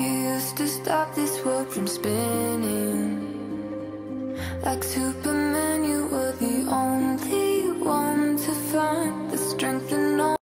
You used to stop this world from spinning. Like Superman, you were the only one to find the strength